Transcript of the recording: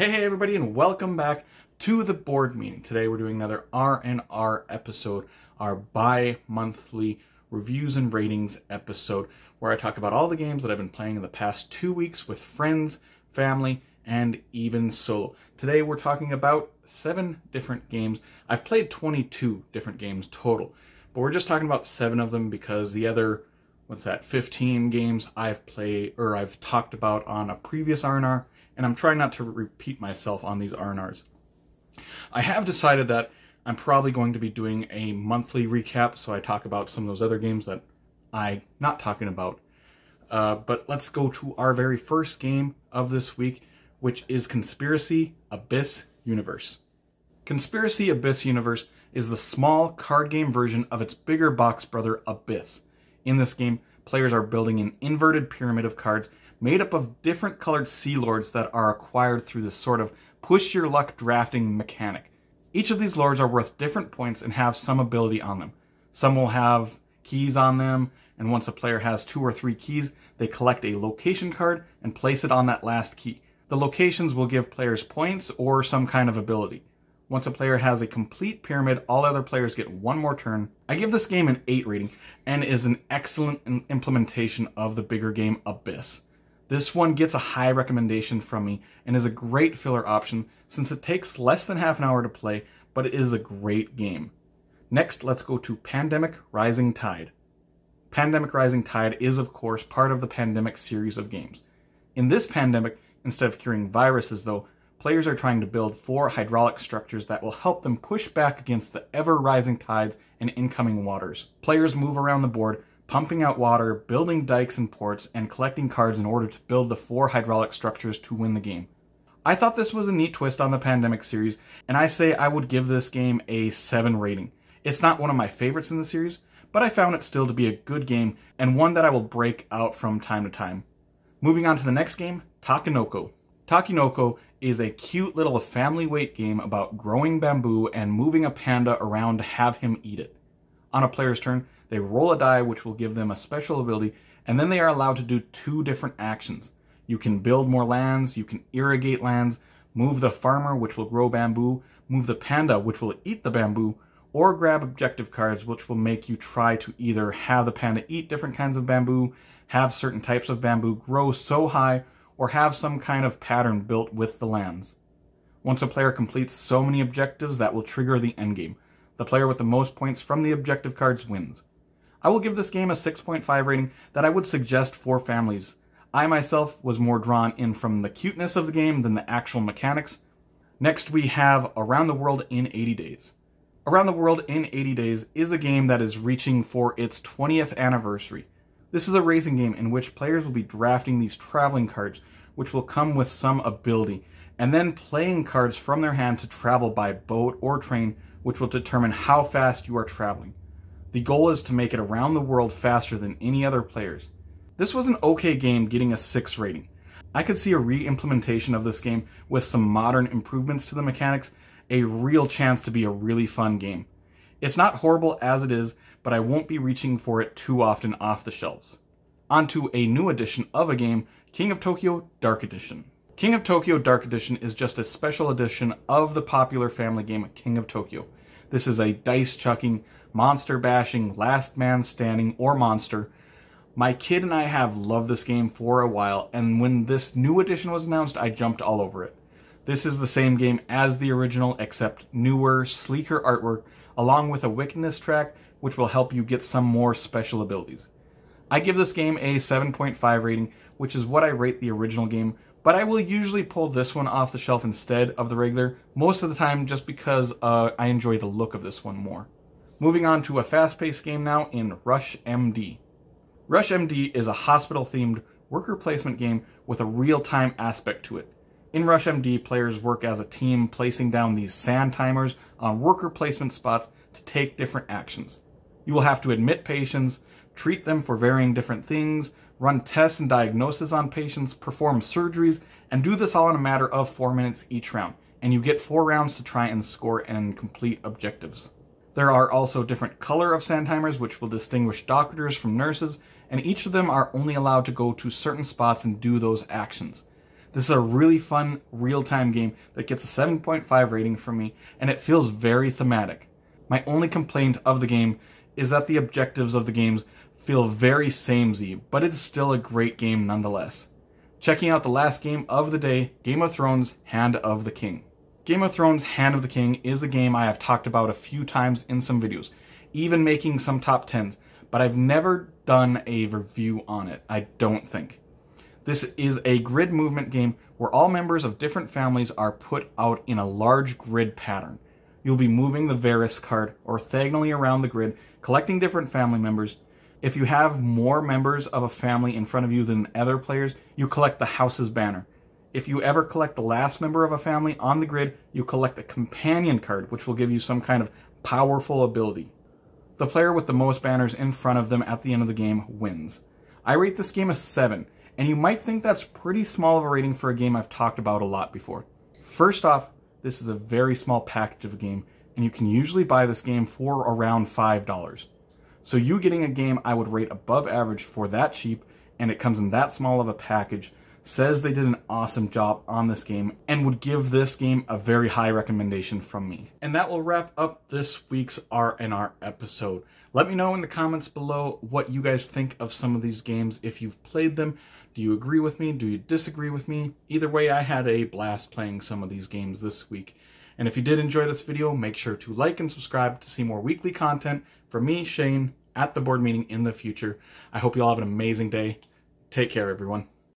Hey, hey, everybody, and welcome back to the board meeting. Today we're doing another R&R episode, our bi-monthly reviews and ratings episode, where I talk about all the games that I've been playing in the past two weeks with friends, family, and even solo. Today we're talking about seven different games. I've played 22 different games total, but we're just talking about seven of them because the other, what's that, 15 games I've played, or I've talked about on a previous R&R, and I'm trying not to repeat myself on these R&Rs. I have decided that I'm probably going to be doing a monthly recap, so I talk about some of those other games that I'm not talking about. Uh, but let's go to our very first game of this week, which is Conspiracy Abyss Universe. Conspiracy Abyss Universe is the small card game version of its bigger box brother Abyss. In this game, players are building an inverted pyramid of cards made up of different colored Sea Lords that are acquired through this sort of push your luck drafting mechanic. Each of these lords are worth different points and have some ability on them. Some will have keys on them, and once a player has two or three keys, they collect a location card and place it on that last key. The locations will give players points or some kind of ability. Once a player has a complete pyramid, all other players get one more turn. I give this game an 8 rating and is an excellent implementation of the bigger game Abyss. This one gets a high recommendation from me and is a great filler option since it takes less than half an hour to play, but it is a great game. Next, let's go to Pandemic Rising Tide. Pandemic Rising Tide is, of course, part of the Pandemic series of games. In this pandemic, instead of curing viruses, though, players are trying to build four hydraulic structures that will help them push back against the ever rising tides and incoming waters. Players move around the board pumping out water, building dikes and ports, and collecting cards in order to build the four hydraulic structures to win the game. I thought this was a neat twist on the Pandemic series, and I say I would give this game a 7 rating. It's not one of my favorites in the series, but I found it still to be a good game and one that I will break out from time to time. Moving on to the next game, Takenoko. Takenoko is a cute little family weight game about growing bamboo and moving a panda around to have him eat it. On a player's turn, they roll a die, which will give them a special ability, and then they are allowed to do two different actions. You can build more lands, you can irrigate lands, move the farmer, which will grow bamboo, move the panda, which will eat the bamboo, or grab objective cards, which will make you try to either have the panda eat different kinds of bamboo, have certain types of bamboo grow so high, or have some kind of pattern built with the lands. Once a player completes so many objectives, that will trigger the endgame. The player with the most points from the objective cards wins. I will give this game a 6.5 rating that I would suggest for families. I myself was more drawn in from the cuteness of the game than the actual mechanics. Next we have Around the World in 80 Days. Around the World in 80 Days is a game that is reaching for its 20th anniversary. This is a racing game in which players will be drafting these traveling cards, which will come with some ability, and then playing cards from their hand to travel by boat or train, which will determine how fast you are traveling. The goal is to make it around the world faster than any other players. This was an okay game getting a 6 rating. I could see a re-implementation of this game with some modern improvements to the mechanics, a real chance to be a really fun game. It's not horrible as it is, but I won't be reaching for it too often off the shelves. On to a new edition of a game, King of Tokyo Dark Edition. King of Tokyo Dark Edition is just a special edition of the popular family game King of Tokyo. This is a dice chucking, monster bashing, last man standing, or monster. My kid and I have loved this game for a while, and when this new edition was announced, I jumped all over it. This is the same game as the original, except newer, sleeker artwork, along with a wickedness track, which will help you get some more special abilities. I give this game a 7.5 rating, which is what I rate the original game, but I will usually pull this one off the shelf instead of the regular, most of the time just because uh, I enjoy the look of this one more. Moving on to a fast-paced game now in Rush MD. Rush MD is a hospital-themed worker placement game with a real-time aspect to it. In Rush MD, players work as a team placing down these sand timers on worker placement spots to take different actions. You will have to admit patients, treat them for varying different things, run tests and diagnoses on patients, perform surgeries, and do this all in a matter of four minutes each round. And you get four rounds to try and score and complete objectives. There are also different color of sand timers which will distinguish doctors from nurses, and each of them are only allowed to go to certain spots and do those actions. This is a really fun, real-time game that gets a 7.5 rating from me, and it feels very thematic. My only complaint of the game is that the objectives of the games feel very samey, but it's still a great game nonetheless. Checking out the last game of the day, Game of Thrones Hand of the King. Game of Thrones Hand of the King is a game I have talked about a few times in some videos, even making some top 10s, but I've never done a review on it, I don't think. This is a grid movement game where all members of different families are put out in a large grid pattern. You'll be moving the Varys card orthogonally around the grid, collecting different family members. If you have more members of a family in front of you than other players, you collect the house's banner. If you ever collect the last member of a family on the grid, you collect a companion card, which will give you some kind of powerful ability. The player with the most banners in front of them at the end of the game wins. I rate this game a 7, and you might think that's pretty small of a rating for a game I've talked about a lot before. First off, this is a very small package of a game, and you can usually buy this game for around $5. So you getting a game I would rate above average for that cheap, and it comes in that small of a package, says they did an awesome job on this game and would give this game a very high recommendation from me. And that will wrap up this week's R&R episode. Let me know in the comments below what you guys think of some of these games if you've played them. Do you agree with me? Do you disagree with me? Either way, I had a blast playing some of these games this week. And if you did enjoy this video, make sure to like and subscribe to see more weekly content from me, Shane, at the board meeting in the future. I hope you all have an amazing day. Take care, everyone.